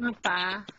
Ah, tá.